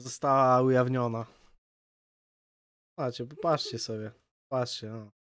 została ujawniona. Patrzcie, popatrzcie sobie. Patrzcie, no.